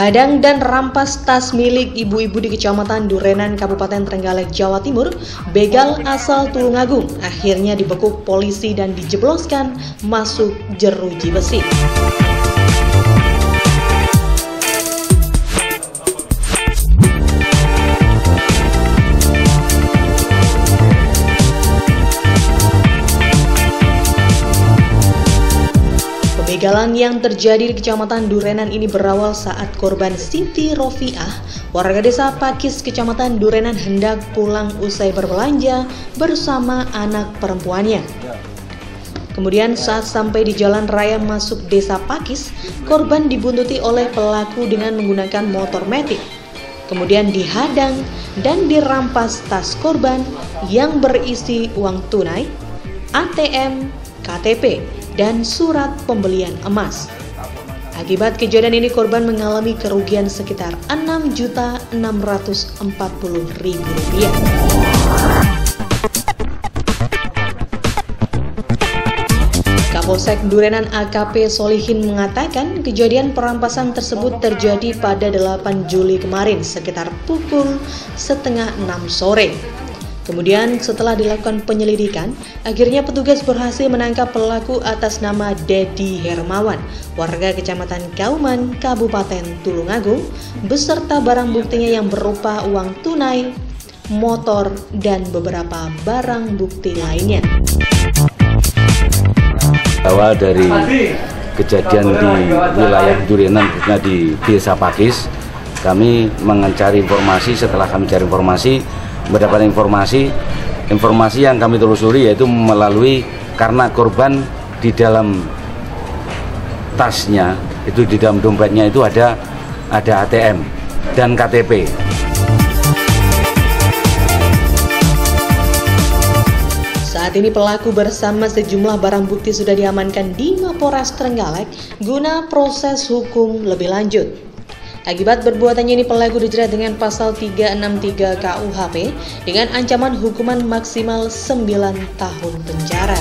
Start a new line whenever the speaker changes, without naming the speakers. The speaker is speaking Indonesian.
Hadang dan rampas tas milik ibu-ibu di Kecamatan Durenan, Kabupaten Trenggalek, Jawa Timur, begal asal Tulungagung akhirnya dibekuk polisi dan dijebloskan masuk jeruji besi. Begalan yang terjadi di Kecamatan Durenan ini berawal saat korban Siti Rofiah, warga desa Pakis, Kecamatan Durenan hendak pulang usai berbelanja bersama anak perempuannya. Kemudian saat sampai di jalan raya masuk desa Pakis, korban dibuntuti oleh pelaku dengan menggunakan motor metik. Kemudian dihadang dan dirampas tas korban yang berisi uang tunai, ATM, KTP, dan surat pembelian emas. Akibat kejadian ini korban mengalami kerugian sekitar Rp6.640.000. Kapolsek Durenan AKP Solihin mengatakan kejadian perampasan tersebut terjadi pada 8 Juli kemarin sekitar pukul setengah 6 sore. Kemudian setelah dilakukan penyelidikan, akhirnya petugas berhasil menangkap pelaku atas nama Dedi Hermawan, warga Kecamatan Kauman, Kabupaten Tulungagung, beserta barang buktinya yang berupa uang tunai, motor, dan beberapa barang bukti lainnya.
Awal dari kejadian di wilayah Durenan, khususnya di Desa Pakis, kami mencari informasi. Setelah kami cari informasi, mendapat informasi informasi yang kami telusuri yaitu melalui karena korban di dalam tasnya itu di dalam dompetnya itu ada ada ATM dan KTP.
Saat ini pelaku bersama sejumlah barang bukti sudah diamankan di Mapores Trenggalek guna proses hukum lebih lanjut. Akibat perbuatannya ini pelaku dijerat dengan pasal 363 KUHP dengan ancaman hukuman maksimal 9 tahun penjara.